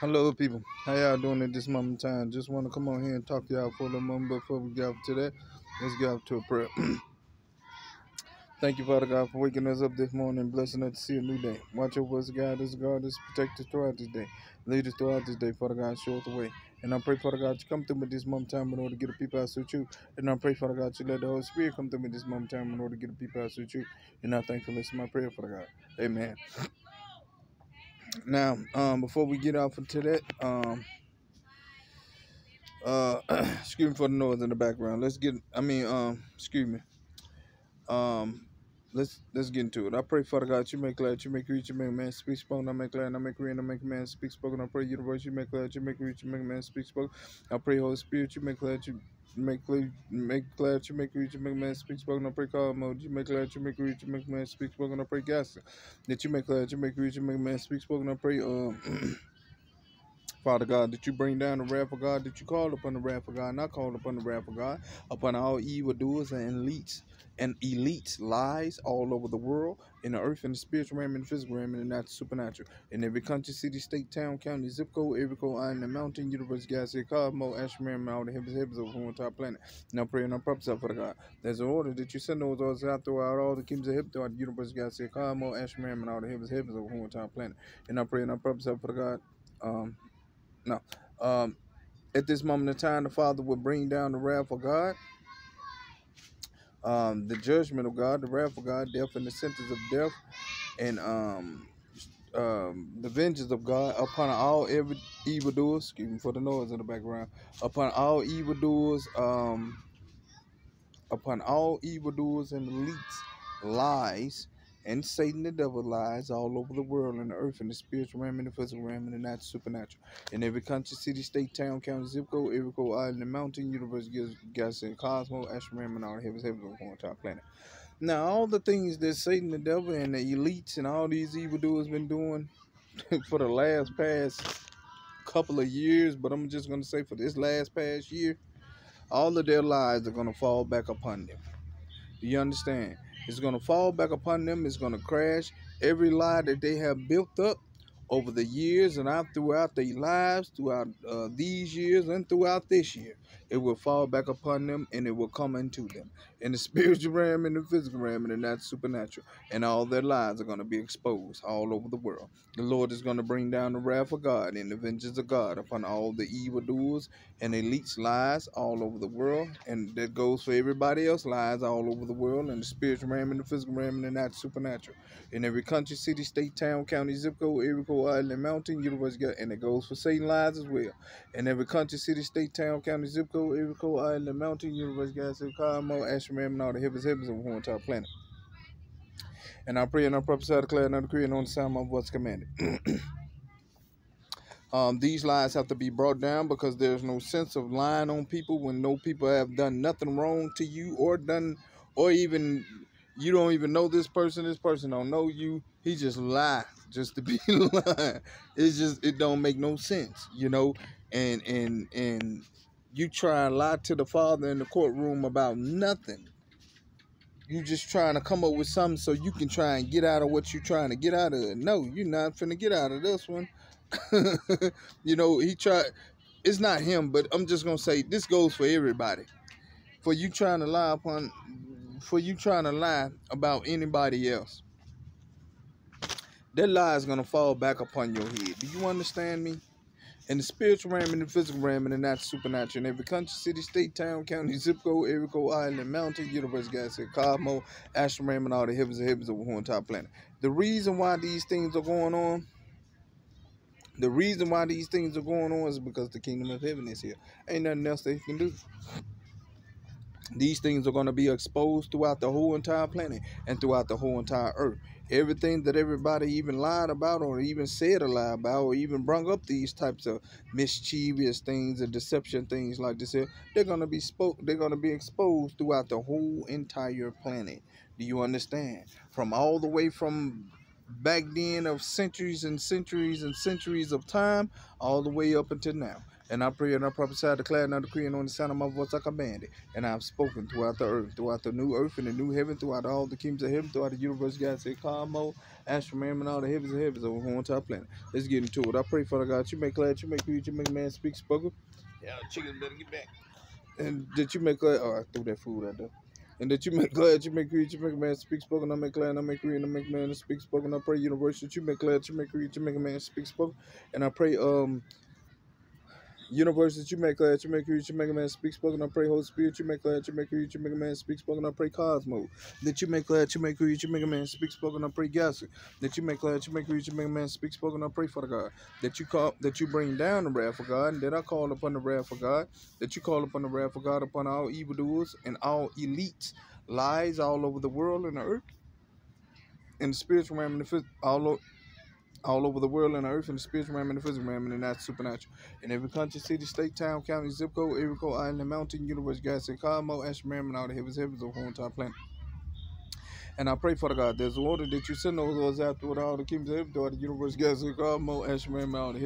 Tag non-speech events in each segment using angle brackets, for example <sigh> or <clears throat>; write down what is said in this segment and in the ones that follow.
Hello, people. How y'all doing at this moment in time? Just want to come on here and talk to y'all for a little moment before we get off to that. Let's get off to a prayer. <clears throat> Thank you, Father God, for waking us up this morning, blessing us to see a new day. Watch over us, God, us, God us, protect us throughout this day. Lead us throughout this day, Father God, show us the way. And I pray, Father God, you come through with this moment time in order to get the people out to you. And I pray, Father God, you let the Holy Spirit come through with this moment time in order to get the people out to you. And I thank you for listening to my prayer, Father God. Amen. Now, um, before we get off into that, um, uh, <clears throat> excuse me for the noise in the background. Let's get. I mean, um, excuse me. Um, let's let's get into it. I pray, Father God, you make glad, you make reach, you make man speak spoken. I make glad, I make real, I make man speak spoken. I pray, universe, you make glad, you make reach, you make man speak spoken. I pray, Holy Spirit, you make glad, you make glad, make glad, you make reach, make man speak spoken. I pray, call you make glad, you make reach, make man speak spoken. I pray, gas that you make glad, you make reach, make man speak spoken. I pray, um. <clears throat> Father God, that you bring down the wrath of God, that you call upon the wrath of God, not call upon the wrath of God, upon all evildoers and elites and elites lies all over the world, in the earth, in the spiritual realm, in the physical realm, and the supernatural. In every country, city, state, town, county, zip code, every code, island, and mountain, universe, galaxy, cosmos, realm, all the heavens, heavens of the entire planet. Now pray and I prophesy for the God. There's an order that you send those orders out throughout all the kingdoms of heaven, throughout the universe, galaxy, cosmos, astral and all the heavens, heavens of the entire planet. And I pray and I prophesy for the God. Um, no. Um, at this moment in time, the Father will bring down the wrath of God, um, the judgment of God, the wrath of God, death and the sentence of death, and um, um, the vengeance of God upon all every evildoers. Excuse me for the noise in the background. Upon all evildoers, um, upon all evildoers and elites, lies and Satan the devil lies all over the world and the earth in the spiritual realm in the physical realm and the natural supernatural. In every country, city, state, town, county, zip code, every code, island, and mountain, universe, galaxy, cosmos, astral realm, and all the heavens, heavens on the planet. Now, all the things that Satan the devil and the elites and all these evildoers been doing <laughs> for the last past couple of years, but I'm just gonna say for this last past year, all of their lies are gonna fall back upon them. Do you understand? It's going to fall back upon them. It's going to crash. Every lie that they have built up over the years and out throughout their lives, throughout uh, these years and throughout this year, it will fall back upon them and it will come into them in the <laughs> spiritual realm, in the physical realm, and in that supernatural. And all their lives are going to be exposed all over the world. The Lord is going to bring down the wrath of God and the vengeance of God upon all the evildoers and elites' lies all over the world. And that goes for everybody else lies all over the world in the spiritual realm, in the physical realm, and in that supernatural. In every country, city, state, town, county, zip code, every code, island, mountain, University universe, and it goes for Satan lies as well. And every country, city, state, town, county, zip code, every code, island, mountain, universe, gas, cosmos, astral realm, and all the heavens, heavens of the whole entire planet. And I pray and I prophesy, declare, and I decree, and on the sound of what's commanded. <clears throat> um, these lies have to be brought down because there's no sense of lying on people when no people have done nothing wrong to you or done, or even you don't even know this person. This person don't know you. He just lie just to be <laughs> lying. It's just it don't make no sense, you know. And and and you try and lie to the father in the courtroom about nothing you just trying to come up with something so you can try and get out of what you're trying to get out of. No, you're not finna get out of this one. <laughs> you know, he tried. It's not him, but I'm just gonna say this goes for everybody. For you trying to lie upon, for you trying to lie about anybody else, that lie is gonna fall back upon your head. Do you understand me? in the spiritual realm, in the physical realm, and the natural supernatural, in every country, city, state, town, county, zip code, area code, island, mountain, universe, galaxy, cosmos, astral realm, and all the heavens and heavens of the entire planet. The reason why these things are going on, the reason why these things are going on is because the kingdom of heaven is here. Ain't nothing else they can do. These things are going to be exposed throughout the whole entire planet and throughout the whole entire earth. Everything that everybody even lied about or even said a lie about or even brung up these types of mischievous things and deception things like this here, they're going to be spoke they're going to be exposed throughout the whole entire planet. Do you understand? From all the way from back then of centuries and centuries and centuries of time all the way up until now. And I pray and I prophesy, declare and I decree, and on the sound of my voice I command it. And I have spoken throughout the earth, throughout the new earth and the new heaven, throughout all the kingdoms of heaven, throughout the universe, God said, Cosmo, him and all the heavens and heavens over on top planet. Let's get into it. I pray, Father God, you make glad, you make create, you make man speak spoken. Yeah, chickens better get back. And that you make glad, oh, I threw that food out there. And that you make glad, you make create, you make man speak spoken. I make glad, I make create, I make man speak spoken. I pray, universe, that you make glad, you make create, you make a man speak spoken. And I pray, um, Universe that you make glad, you make reach, you make a man speak spoken. I pray, Holy Spirit, you make glad, you make reach, you make a man speak spoken. I pray, Cosmo that you make glad, you make reach, you make a man speak spoken. I pray, Galaxy that you make glad, you make reach, you make a man speak spoken. I pray, Father God, that you call, that you bring down the wrath of God, and that I call upon the wrath of God, that you call upon the wrath of God upon all evildoers and all elites, lies all over the world and the earth, in the spiritual realm and the all over all over the world and earth and the spiritual realm and the physical realm and natural supernatural. In every country, city, state, town, county, zip code, area code, island, mountain, universe, galaxy, cosmos, astral realm, and all the heavens, heavens the whole entire planet. And I pray, Father God, there's order that you send those laws after with all the kingdoms of the universe, galaxy, cosmos, astral realm, and all the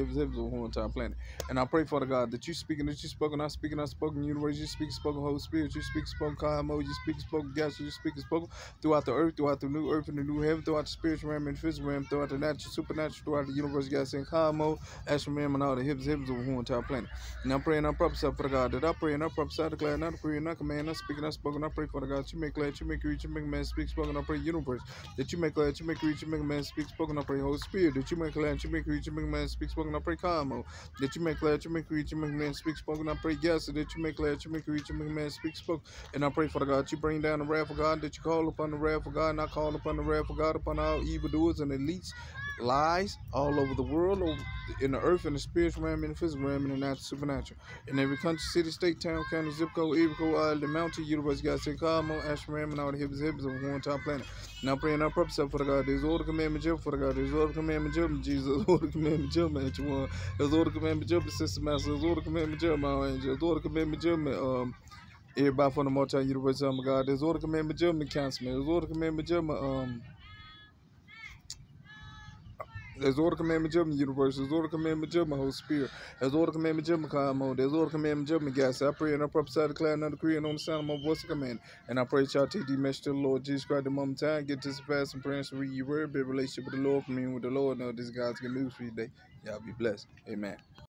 whole entire planet. And I pray, Father God, that you speaking, that you spoken, I speaking, I spoken, universe, you speak, spoken, Holy Spirit, you speak, spoken, cosmos, you speak, spoken, galaxy, you speak, spoken, throughout the earth, throughout the new earth and the new heaven, throughout the spiritual realm and physical realm, throughout the natural, supernatural, throughout the universe, and cosmos, astral realm, and all the heavens of the whole entire planet. And I'm praying, I prophesy, Father God, that I pray and I prophesy, I declare, not decree, not command, not speaking, not spoken, I pray, Father God, you make glad, you make reach, you make man speak, spoken, I universe, that you make glad, you make reach, you make man speak spoken, I pray, Holy Spirit, that you make glad, you make reach, you make man speak spoken, I pray, Kamo, that you make glad, you make reach, you make man speak spoken, I pray, yes, that you make glad, you make reach, you make man speak spoken, and I pray, for the God, you bring down the wrath of God, that you call upon the wrath of God, and I call upon the wrath of God upon all evildoers and elites, lies all over the world, over in the earth, in the spiritual realm, in the physical realm, in the natural supernatural. In every country, city, state, town, county, zip code, area code, mountain, universe, God, say, Cosmo, realm, and all the heavens, heavens of one top planet. Now praying our purpose for the God. There's all the commandment jump for the God. There's all the commandment jump, Jesus. All the commandment jump, man, you want. There's all the commandment jump, sister master. There's all the commandment jump, my angel. There's all the commandment jump, um, everybody from the multi-universe, oh my God. There's all the commandment judgment council, man. There's all the commandment judgment, um, there's the commandment judgment universe. There's the commandment judgment Holy Spirit. There's the commandment judgment Kamo. There's the commandment judgment guys. I pray and I prophesy declare and I decree and on the sound of my voice of command. And I pray y'all take the message to the Lord Jesus Christ the moment time. Get this fast and prayers to read your word, build relationship with the Lord, commune with the Lord. Know this God's good news for you today. Y'all be blessed. Amen.